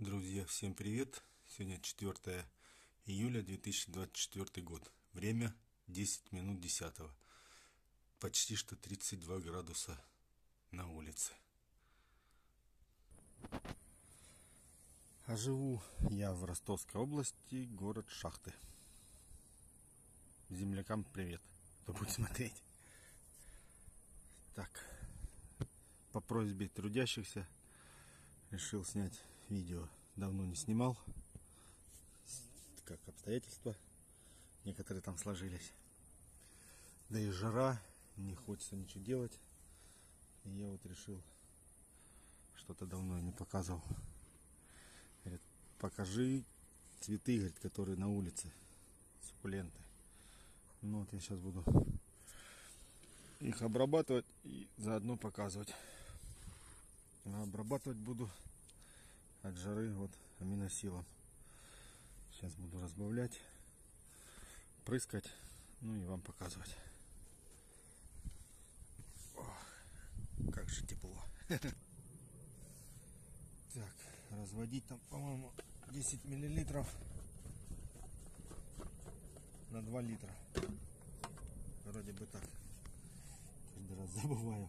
Друзья, всем привет! Сегодня 4 июля 2024 год. Время 10 минут 10. Почти что 32 градуса на улице. А живу я в Ростовской области, город Шахты. Землякам привет, кто будет смотреть. Так, по просьбе трудящихся решил снять видео давно не снимал. Как обстоятельства некоторые там сложились. Да и жара не хочется ничего делать. И я вот решил что-то давно не показывал. Говорит, покажи цветы говорит, которые на улице суккуленты ну вот я сейчас буду их обрабатывать и заодно показывать. Обрабатывать буду от жары вот аминосилом. Сейчас буду разбавлять, прыскать, ну и вам показывать. Ох, как же тепло. Так, разводить там, по-моему, 10 миллилитров на 2 литра. Вроде бы так. Каждый раз забываю.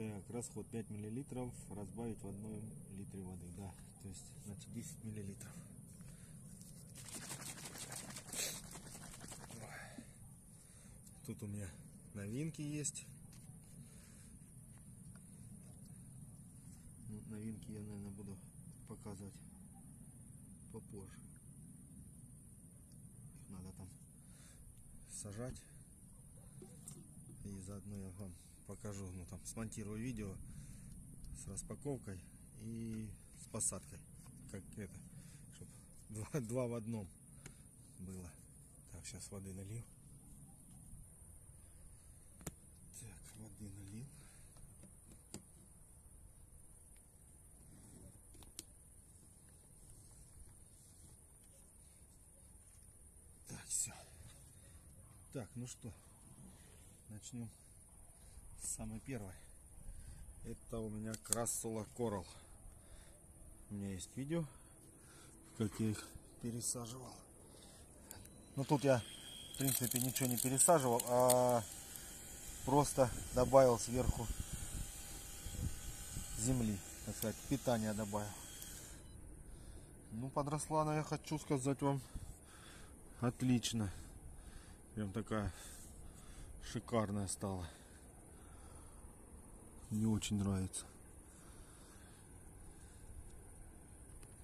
Так, расход 5 миллилитров разбавить в одном литре воды. Да, то есть, значит, 10 миллилитров. Тут у меня новинки есть. Ну, новинки я, наверное, буду показывать попозже. Их надо там сажать. И заодно я вам покажу, ну там смонтирую видео с распаковкой и с посадкой. Как это, чтобы два, два в одном было. Так, сейчас воды налил. Так, воды налил. Так, все. Так, ну что, начнем самый первый. Это у меня красула корал. У меня есть видео, как я их пересаживал. Но тут я, в принципе, ничего не пересаживал, а просто добавил сверху земли, так сказать, питание добавил. Ну, подросла она, я хочу сказать вам, отлично. Прям такая шикарная стала не очень нравится.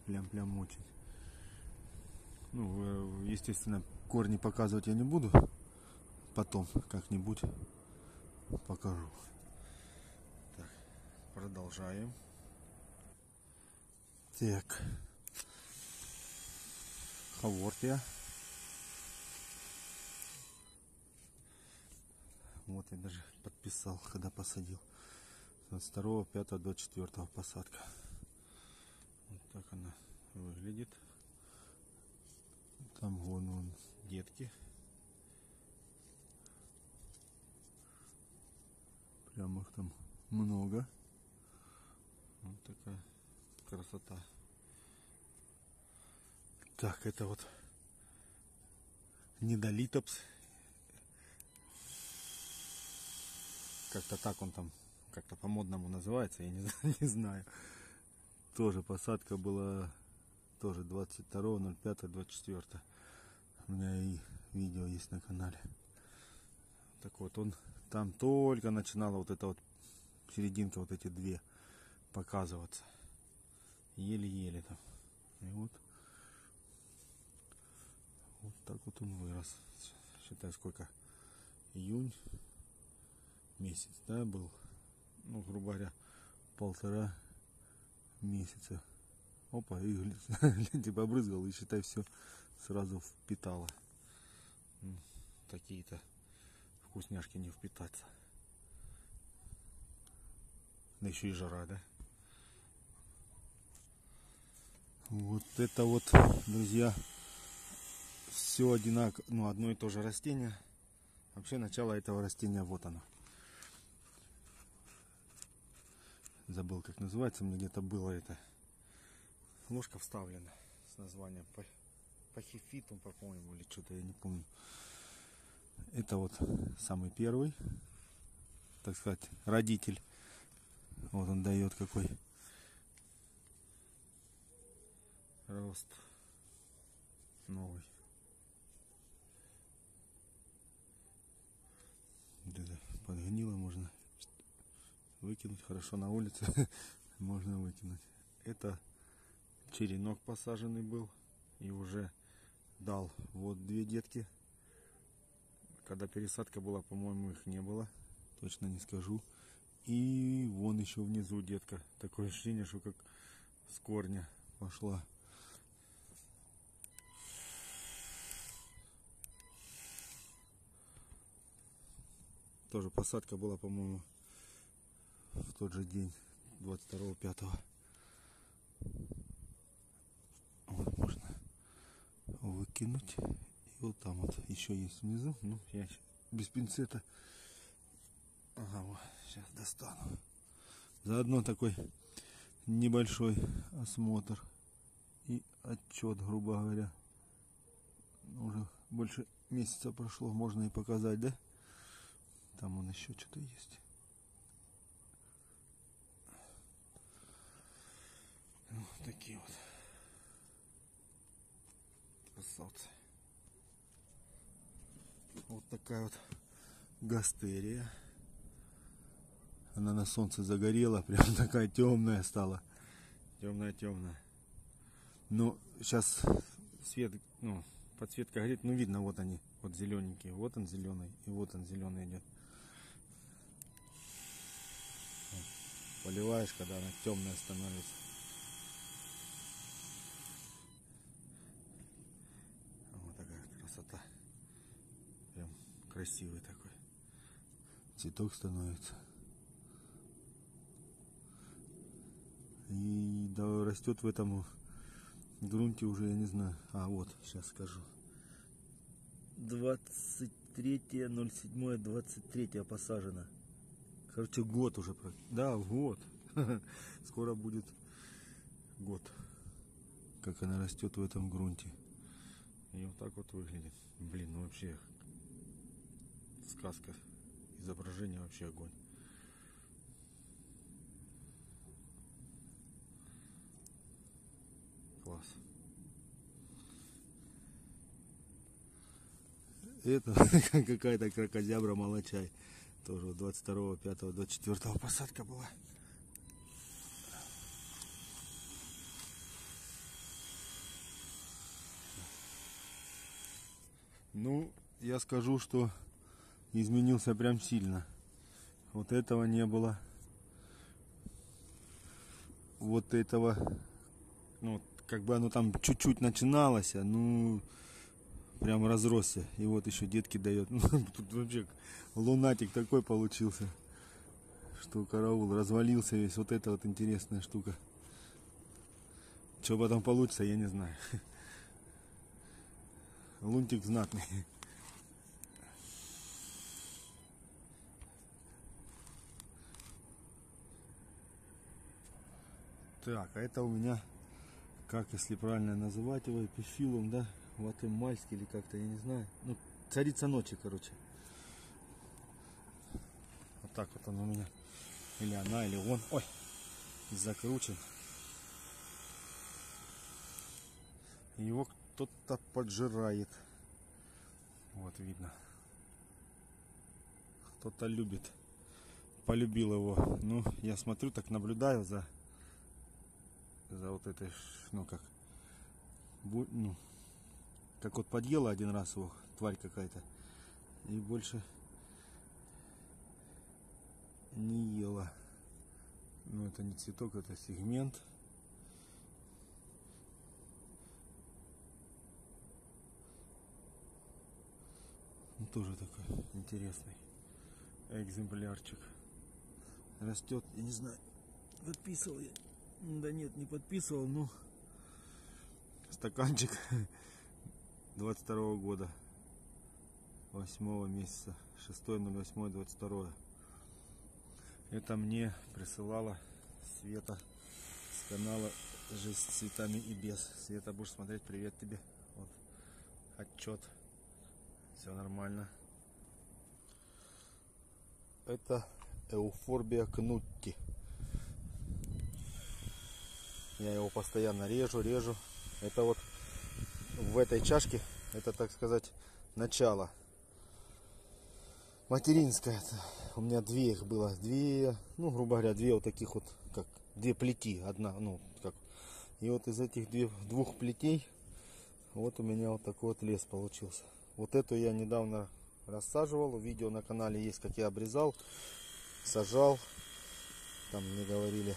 Прям-прям очень. Ну, естественно, корни показывать я не буду. Потом как-нибудь покажу. Так, продолжаем. Так. Хавортия. Вот я даже подписал, когда посадил. С 2, 5 до 4 посадка. Вот так она выглядит. Там вон вон детки. Прям их там много. Вот такая красота. Так, это вот недолитопс. Как-то так он там как-то по-модному называется, я не, не знаю. Тоже посадка была тоже 22.05.24. У меня и видео есть на канале. Так вот, он там только начинала вот эта вот серединка, вот эти две показываться. Еле-еле там. И вот вот так вот он вырос. Считай, сколько? Июнь месяц, да, был ну, грубо говоря, полтора месяца. Опа, и типа обрызгал и считай все сразу впитало. Такие-то вкусняшки не впитаться. Да еще и жара, да? Вот это вот, друзья, все одинаково, ну одно и то же растение. Вообще начало этого растения вот оно. Забыл как называется, мне где-то было это. ложка вставлена с названием пахифитум, по-моему, или что-то я не помню. Это вот самый первый, так сказать, родитель. Вот он дает какой рост новый. Это подгнило можно выкинуть хорошо на улице можно выкинуть. Это черенок посаженный был и уже дал. Вот две детки. Когда пересадка была по моему их не было точно не скажу. И вон еще внизу детка. Такое ощущение что как с корня пошла. Тоже посадка была по моему в тот же день 22 5 вот можно выкинуть. И вот там вот еще есть внизу. Ну я без пинцета. Ага вот, сейчас достану. Заодно такой небольшой осмотр и отчет грубо говоря. Уже больше месяца прошло можно и показать да? Там он еще что-то есть Вот такие вот красавцы. Вот такая вот гастерия. Она на солнце загорела, прям такая темная стала. Темная-темная. Ну, сейчас свет, ну, подсветка горит, ну видно, вот они, вот зелененькие. Вот он зеленый, и вот он зеленый идет. Поливаешь, когда она темная становится. Красивый такой. Цветок становится. И да, растет в этом грунте уже, я не знаю. А, вот, сейчас скажу. 23.07.23 посажено. Короче, год уже. Да, год. Скоро будет год. Как она растет в этом грунте. И вот так вот выглядит. Блин, ну вообще сказка. Изображение вообще огонь. Класс. Это какая-то крокозябра молочай. Тоже 22, 5, 24 посадка была. Ну, я скажу, что изменился прям сильно. Вот этого не было. Вот этого, ну, как бы оно там чуть-чуть начиналось, а ну, прям разросся. И вот еще детки дает. Ну, тут вообще лунатик такой получился, что караул развалился весь. Вот это вот интересная штука. Что потом получится, я не знаю. Лунтик знатный. Так, а это у меня, как если правильно называть его, эпифилум, да? Ватемальский или как-то, я не знаю. Ну, царица ночи, короче. Вот так вот он у меня. Или она, или он. Ой, закручен. Его кто-то поджирает. Вот видно. Кто-то любит. Полюбил его. Ну, я смотрю, так наблюдаю за за вот этой, ну как, ну, как вот подъела один раз его, тварь какая-то, и больше не ела. Ну это не цветок, это сегмент. Ну, тоже такой интересный экземплярчик. Растет, я не знаю, подписывал я да нет, не подписывал, ну стаканчик 22 года 8 месяца 6.08 22 это мне присылала Света с канала Жизнь с цветами и без. Света, будешь смотреть, привет тебе. Вот. Отчет. Все нормально. Это Эуфорбия кнутти. Я его постоянно режу, режу. Это вот в этой чашке, это, так сказать, начало. Материнская. У меня две их было. Две, ну, грубо говоря, две вот таких вот, как две плети. Одна, ну, как. И вот из этих двух плетей, вот у меня вот такой вот лес получился. Вот эту я недавно рассаживал. Видео на канале есть, как я обрезал, сажал. Там мне говорили,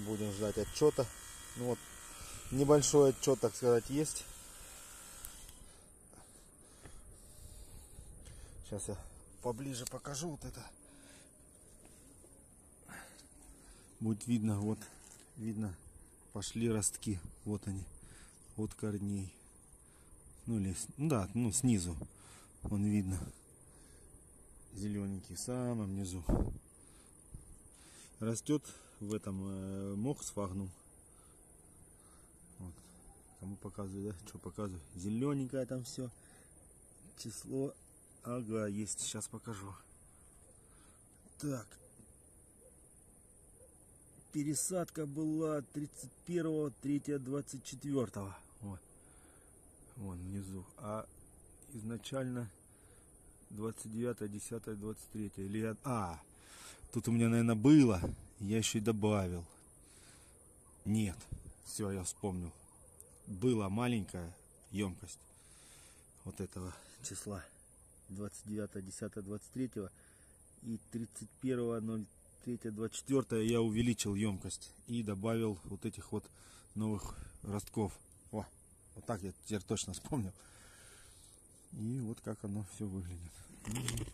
будем ждать отчета. Ну вот, небольшой отчет, так сказать, есть. Сейчас я поближе покажу вот это. Будет видно, вот, видно, пошли ростки. Вот они, от корней. Ну или, ну да, ну снизу. Вон видно. Зелененький в самом низу. Растет в этом э, мох сфагнум. Вот. Кому показываю, да? Что показываю? Зелененькое там все. Число. Ага, есть. Сейчас покажу. Так. Пересадка была 31 3 24 вот. Вон внизу. А изначально 29 10 23 или я... а тут у меня наверное было я еще и добавил. Нет. Все я вспомнил. Была маленькая емкость вот этого числа. 29 10 23 и 31 03 24 я увеличил емкость и добавил вот этих вот новых ростков. О, вот так я теперь точно вспомнил. И вот как оно все выглядит. И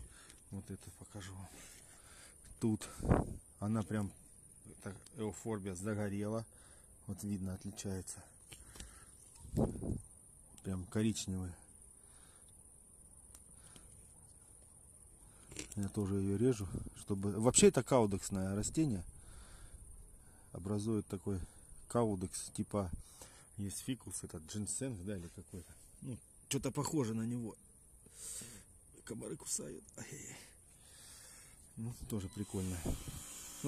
вот это покажу. Вам. Тут она прям так, эуфорбия загорела. Вот видно, отличается. Прям коричневый. Я тоже ее режу, чтобы... Вообще это каудексное растение. Образует такой каудекс, типа... Есть фикус, этот джинсенг, да, или какой-то. Ну, что-то похоже на него. Комары кусают. Ну, тоже прикольно.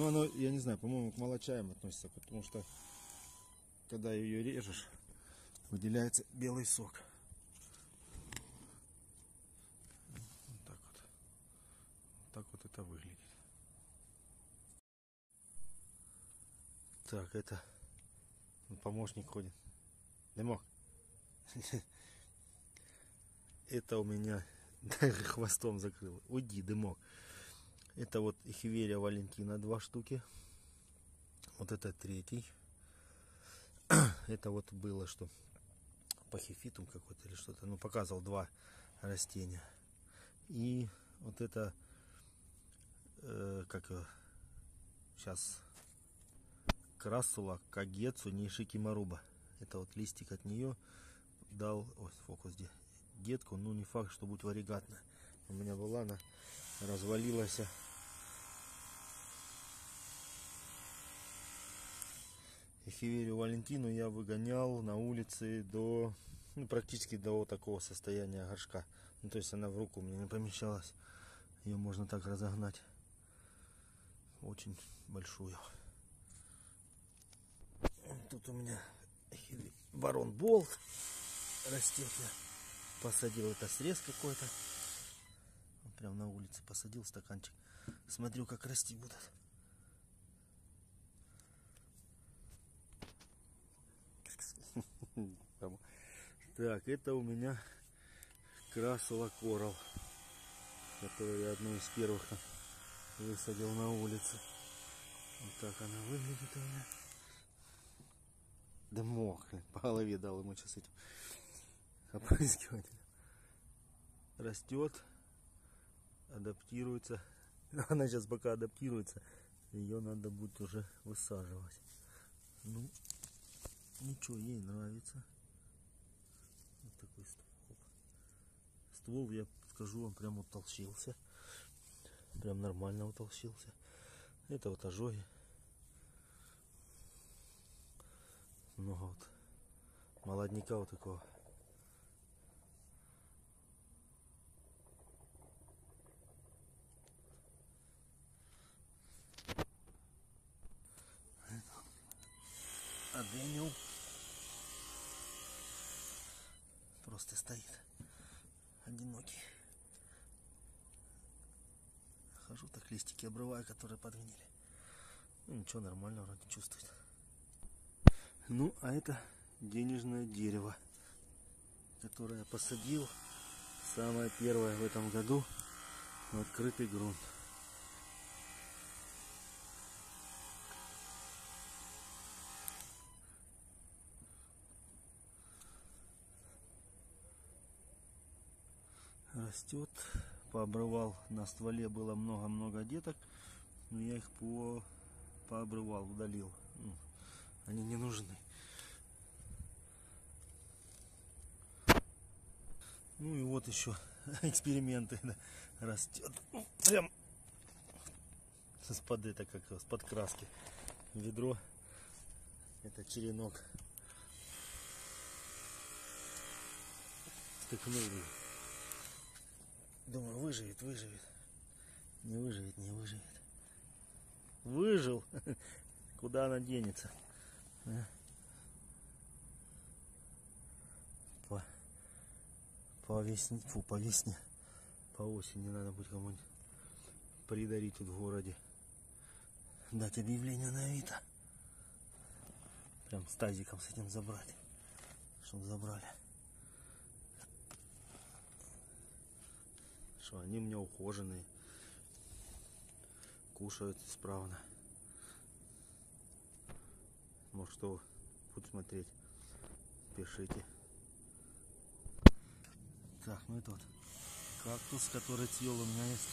Ну, оно, я не знаю, по-моему, к молочаям относится, потому что когда ее режешь, выделяется белый сок. Вот так вот. Вот так вот это выглядит. Так, это помощник ходит. Дымок. это у меня хвостом закрыл. Уйди, дымок. Это вот Эхиверия Валентина два штуки. Вот это третий. это вот было, что пахифитум какой-то или что-то. Ну, показывал два растения. И вот это, э, как сейчас, красула кагецу нишики маруба. Это вот листик от нее дал, ой, фокус где, детку, ну не факт, что будет варигатная. У меня была она, развалилась. Эхиверию Валентину я выгонял на улице до, ну, практически до такого состояния горшка. Ну, то есть она в руку мне не помещалась. Ее можно так разогнать. Очень большую. Тут у меня барон болт растет. Посадил это срез какой-то. Прям на улице посадил стаканчик. Смотрю, как расти будут. Так, это у меня красола корал, которую я одну из первых высадил на улице. Вот так она выглядит у меня. Да мох, по голове дал ему сейчас этим опрыскиватель. Растет, адаптируется. Она сейчас пока адаптируется, ее надо будет уже высаживать. Ну, ничего, ей нравится. Вот такой ствол. Ствол, я скажу вам, прям утолщился. Прям нормально утолщился. Это вот ожоги. много вот молодняка вот такого. Аденил просто стоит одинокий. Хожу так листики обрываю, которые подгнили. Ну, ничего, нормально вроде чувствует. Ну, а это денежное дерево, которое я посадил самое первое в этом году в открытый грунт. Растет, пообрывал, на стволе было много-много деток, но я их по, пообрывал, удалил. Ну, Они не нужны. Ну и вот еще эксперименты растет. Ну, Прям с-под это как его, с-под краски. Ведро. Это черенок. Стыкнул. Думаю, выживет, выживет. Не выживет, не выживет. Выжил. Куда она денется? А? По, по весне, фу, по весне, по осени надо будет кому-нибудь придарить тут в городе. Дать объявление на Авито. Прям с тазиком с этим забрать. Чтоб забрали. Что они у меня ухоженные. Кушают исправно. Может, что будут смотреть, пишите. Так, ну это вот кактус, который цвел у меня есть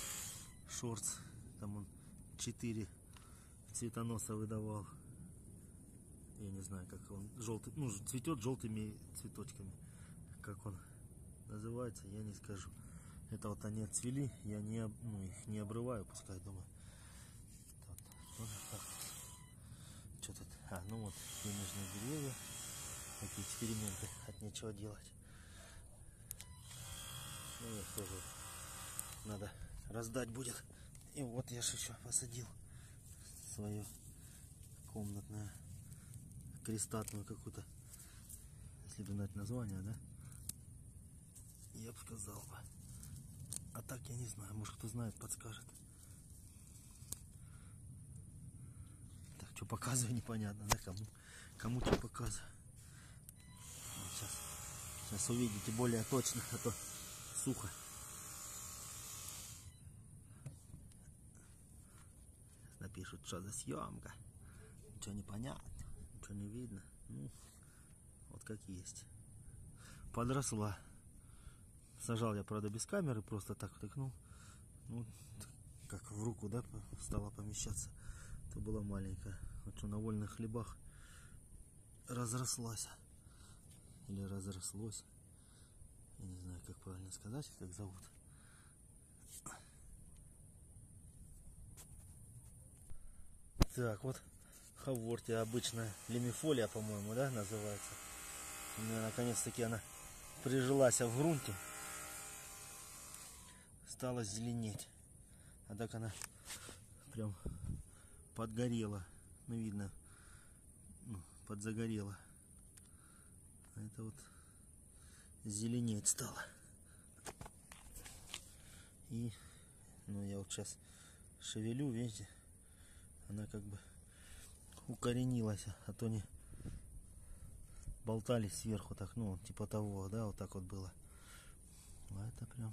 шортс. Там он 4 цветоноса выдавал. Я не знаю, как он желтый, ну, цветет желтыми цветочками. Как он называется, я не скажу. Это вот они отцвели, я не, ну, их не обрываю, пускай думаю. Вот, тоже кактус. Что тут? А, ну вот, денежные деревья. Такие эксперименты, от нечего делать. Ну, их тоже надо раздать будет. И вот я же еще посадил свою комнатную крестатную какую-то. Если бы знать название, да? Я бы сказал бы. А так я не знаю, может кто знает, подскажет. Так, что показываю, непонятно, да, кому, кому что показываю. Сейчас, сейчас увидите более точно, а то сухо. Напишут, что за съемка. Ничего не понятно, ничего не видно. Ну, вот как есть. Подросла. Сажал я, правда, без камеры, просто так втыкнул. Ну, как в руку, да, стала помещаться. Это была маленькая. Вот что на вольных хлебах разрослась. Или разрослось. Я не знаю, как правильно сказать, как зовут. Так, вот хавортия обычная. Лимифолия, по-моему, да, называется. У меня наконец-таки она прижилась в грунте. Стала зеленеть. А так она прям подгорела. Ну, видно, ну, подзагорела. А это вот зеленеть стало. И, ну, я вот сейчас шевелю, видите, она как бы укоренилась, а то не болтались сверху так, ну, типа того, да, вот так вот было. А это прям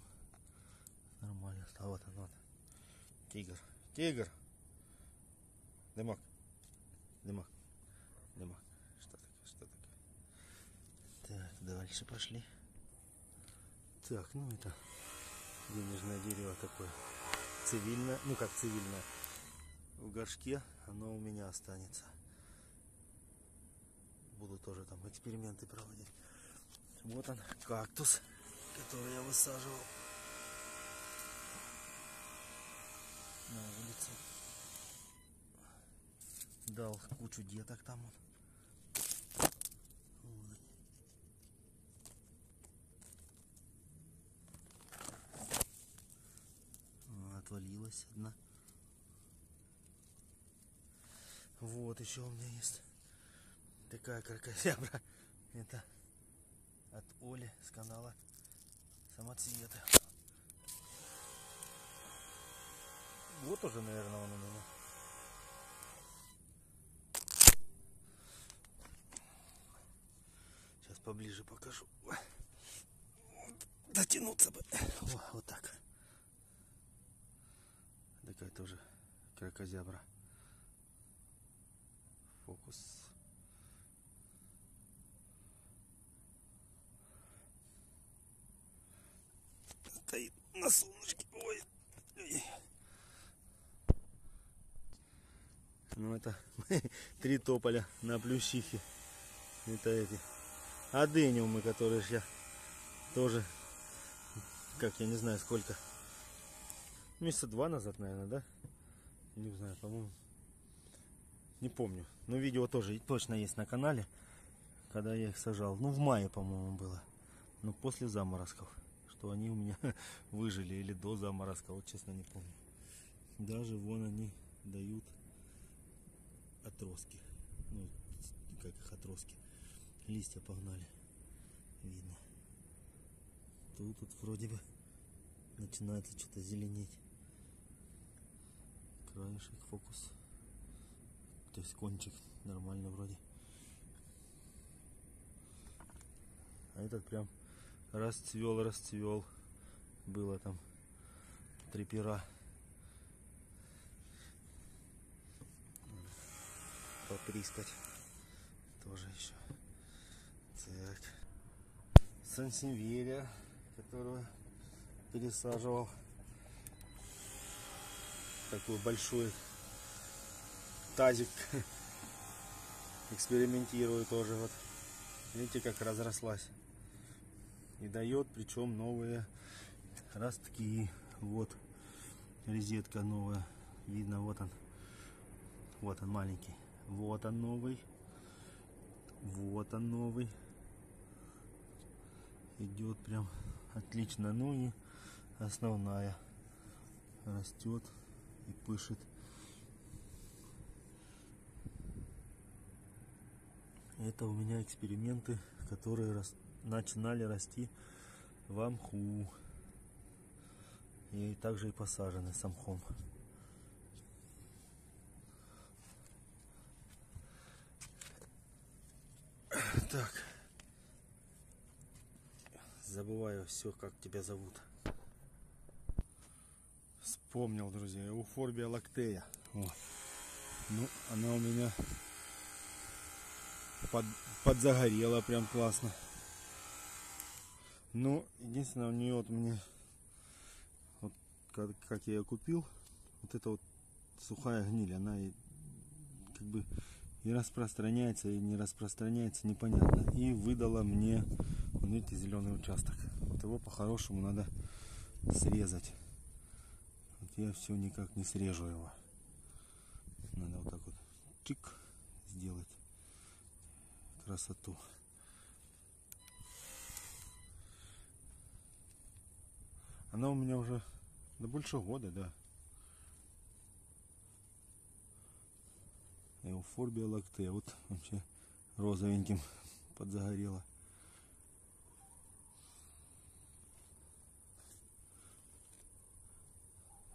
нормально стало. Он, вот. Тигр. Тигр. Дымок. Дымок. Дымок. Что такое, что такое? Так, дальше пошли. Так, ну это денежное дерево такое цивильное, ну как цивильное, в горшке оно у меня останется. Буду тоже там эксперименты проводить. Вот он, кактус, который я высаживал яйца. Дал кучу деток там. Вот. Ну, отвалилась одна. Вот еще у меня есть такая кракозябра. Это от Оли с канала Самоцвета. Вот уже, наверное, он у меня. Сейчас поближе покажу. Дотянуться бы. О, вот так. Такая тоже кракозябра. Фокус. Стоит на солнышке. Ой. Ой. Ну это три тополя на плющихе. Это эти адениумы, которые я тоже, как я не знаю сколько, месяца два назад, наверное, да? Не знаю, по-моему. Не помню. Но видео тоже точно есть на канале, когда я их сажал. Ну, в мае, по-моему, было. Но после заморозков. Что они у меня выжили или до заморозка, вот честно не помню. Даже вон они дают отростки. Ну, как их отростки. Листья погнали. Видно. Тут, тут вроде бы начинается что-то зеленеть. Краешек фокус. То есть кончик нормально вроде. А этот прям расцвел, расцвел. Было там три пера. Поприскать. Тоже еще. Так. Сансеверия, которую пересаживал. Такой большой тазик. Экспериментирую тоже. Вот. Видите, как разрослась. И дает, причем новые ростки. Вот резетка новая. Видно, вот он. Вот он маленький. Вот он новый. Вот он новый. Идет прям отлично. Ну и основная растет и пышет. Это у меня эксперименты, которые рас... начинали расти в мху. И также и посажены самхом. Так. Забываю все, как тебя зовут. Вспомнил, друзья. Эуфорбия лактея. О. Ну, она у меня под, подзагорела прям классно. Ну, единственное, у нее вот мне, вот как, как я ее купил, вот эта вот сухая гниль, она и, как бы и распространяется, и не распространяется, непонятно. И выдала мне, вот видите, зеленый участок. Вот его по-хорошему надо срезать. Вот я все никак не срежу его. Надо вот так вот чик сделать красоту. Она у меня уже да больше года, да. Эуфорбия лактея. Вот вообще розовеньким подзагорела.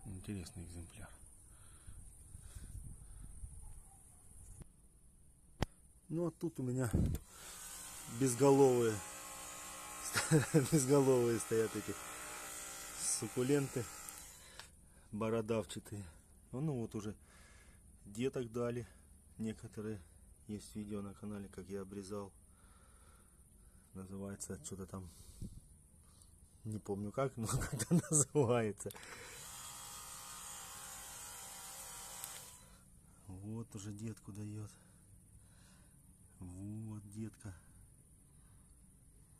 Интересный экземпляр. Ну а тут у меня безголовые безголовые стоят эти суккуленты бородавчатые. Ну вот уже деток дали некоторые. Есть видео на канале, как я обрезал. Называется что-то там. Не помню как, но как-то называется. Вот уже детку дает. Вот детка.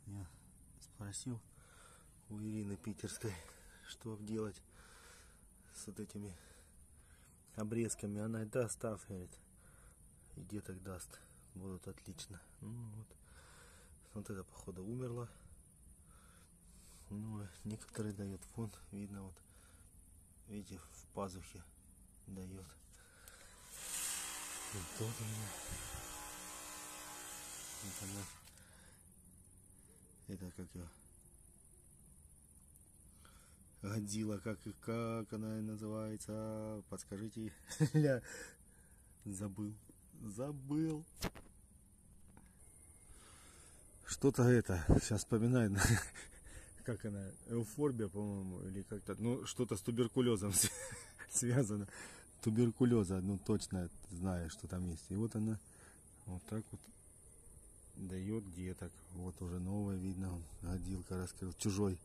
Я спросил у Ирины Питерской, что делать с вот этими обрезками. Она да, ставь, говорит и деток даст. Будут отлично. Ну, вот. вот это походу умерла. Ну, некоторые дает фон. Видно вот видите, в пазухе дает. И тут меня. Вот она. Это как ее. Годзилла, как, как она называется? Подскажите. Забыл. Забыл. Что-то это, сейчас вспоминаю, как она, эуфорбия, по-моему, или как-то, ну, что-то с туберкулезом связано. Туберкулеза, ну, точно знаю, что там есть. И вот она вот так вот дает деток. Вот уже новое видно, годилка раскрыл, чужой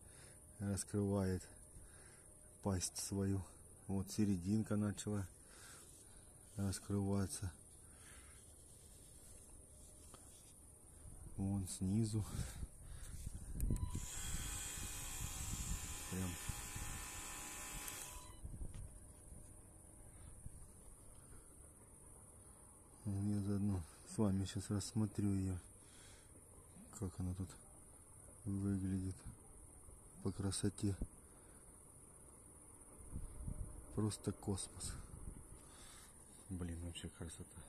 раскрывает пасть свою. Вот серединка начала раскрываться. Вон снизу. Прям. Я заодно с вами сейчас рассмотрю ее, как она тут выглядит по красоте. Просто космос. Блин, вообще красота.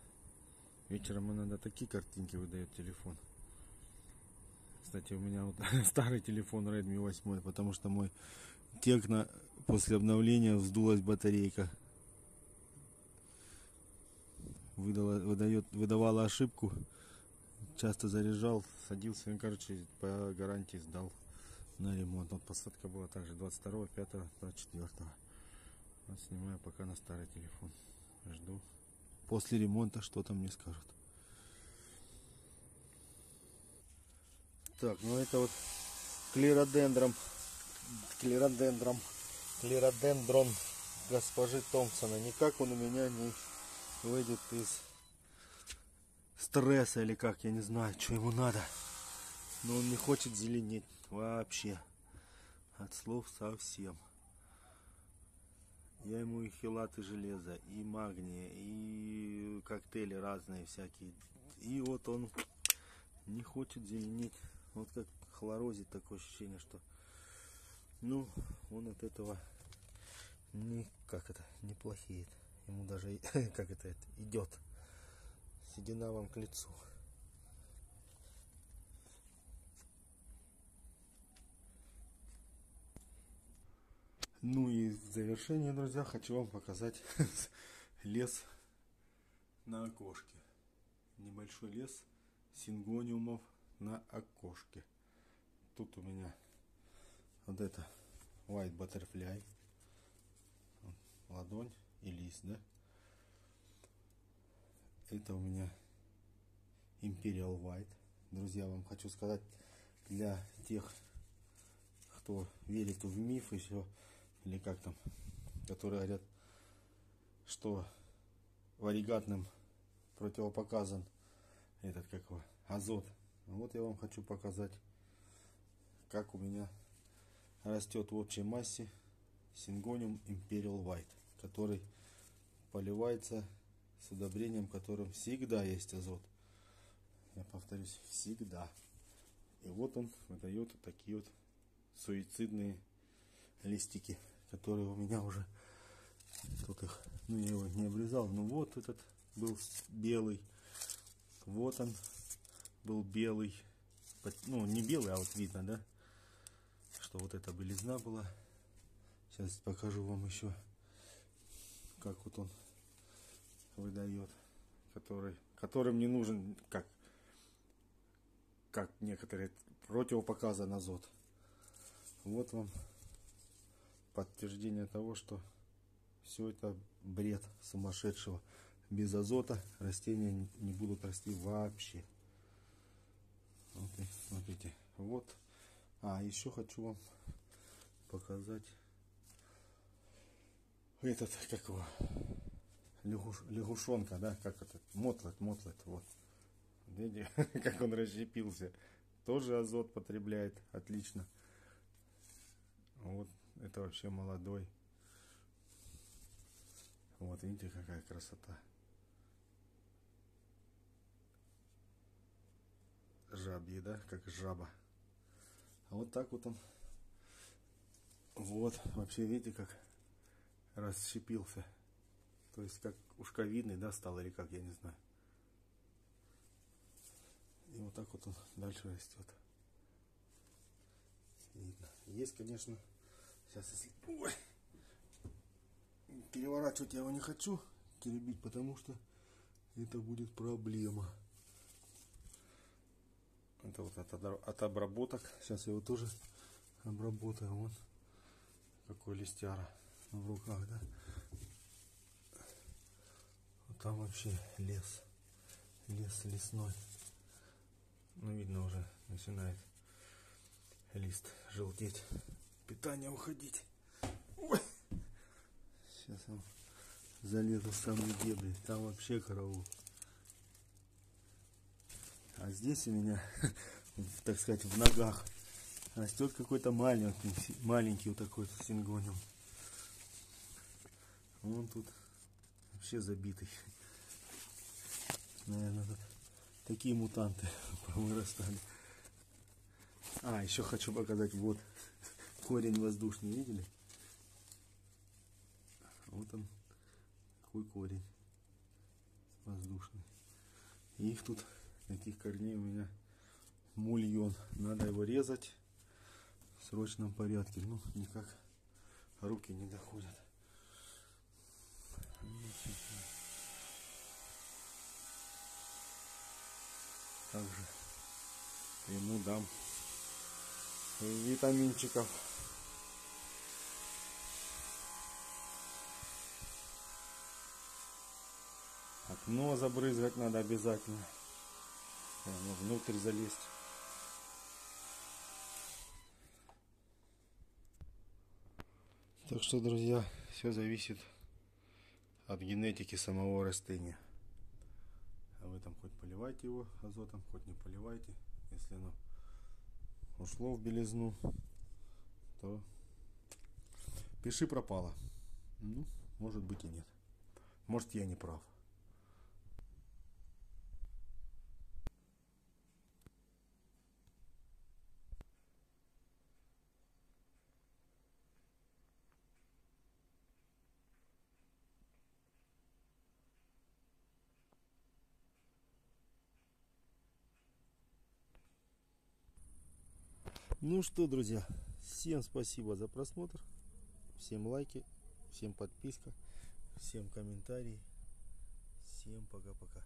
Вечером иногда такие картинки выдает телефон. Кстати, у меня вот старый телефон Redmi 8, потому что мой Текно после обновления вздулась батарейка. Выдала, выдает, выдавала ошибку. Часто заряжал, садился, и, короче, по гарантии сдал на ремонт. Вот посадка была также 22, 5, 24. Вот снимаю пока на старый телефон. Жду. После ремонта что-то мне скажут. Так, ну это вот клиродендром, клиродендром, клиродендрон госпожи Томпсона. Никак он у меня не выйдет из стресса или как, я не знаю, что ему надо. Но он не хочет зеленеть вообще. От слов совсем. Я ему и хилаты железа, и магния, и коктейли разные всякие. И вот он не хочет зеленеть. Вот как хлорозит такое ощущение, что ну, он от этого не, как это, не плохеет. Ему даже, как это, это идет. Седина вам к лицу. Ну и в завершение, друзья, хочу вам показать лес на окошке. Небольшой лес сингониумов на окошке. Тут у меня вот это White Butterfly. Ладонь и лист, да? Это у меня Imperial White. Друзья, вам хочу сказать, для тех, кто верит в миф и все, или как там, которые говорят, что варигатным противопоказан этот как его, азот. Вот я вам хочу показать, как у меня растет в общей массе сингониум Imperial White, который поливается с удобрением, которым всегда есть азот. Я повторюсь, всегда. И вот он выдает вот такие вот суицидные листики, которые у меня уже тут их, ну я его не обрезал, но вот этот был белый, вот он был белый. Ну, не белый, а вот видно, да? Что вот эта белизна была. Сейчас покажу вам еще, как вот он выдает. Который, которым не нужен, как, как некоторые противопоказан азот. Вот вам подтверждение того, что все это бред сумасшедшего. Без азота растения не будут расти вообще. Вот, смотрите, вот. А, еще хочу вам показать этот, как его, лягуш, лягушонка, да, как этот, мотлет, мотлет, вот. Видите, как он расщепился. Тоже азот потребляет, отлично. Вот, это вообще молодой. Вот, видите, какая красота. Жабьи, да, как жаба. А вот так вот он. Вот, вообще видите, как расщепился. То есть как ушковидный, да, стал или как, я не знаю. И вот так вот он дальше растет. Видно. Есть, конечно, сейчас если... Ой! Переворачивать я его не хочу, теребить, потому что это будет проблема. Это вот от, от обработок. Сейчас я его тоже обработаю. Вон какой листяра в руках, да. Вот там вообще лес. Лес лесной. Ну, видно уже начинает лист желтеть. Питание уходить. Ой. Сейчас он залезу в самые дебри. Там вообще караул. А здесь у меня, так сказать, в ногах растет какой-то маленький, маленький вот такой сингониум. Он тут вообще забитый. Наверное, тут такие мутанты вырастали. А, еще хочу показать, вот корень воздушный, видели? Вот он, такой корень воздушный. Их тут, таких корней у меня мульон. Надо его резать в срочном порядке. Ну, никак руки не доходят. Также ему дам витаминчиков. Окно забрызгать надо обязательно. Прямо внутрь залезть. Так что, друзья, все зависит от генетики самого растения. А вы там хоть поливайте его азотом, хоть не поливайте. Если оно ушло в белизну, то пиши пропало. Ну, может быть и нет. Может я не прав. Ну что, друзья, всем спасибо за просмотр. Всем лайки, всем подписка, всем комментарии. Всем пока-пока.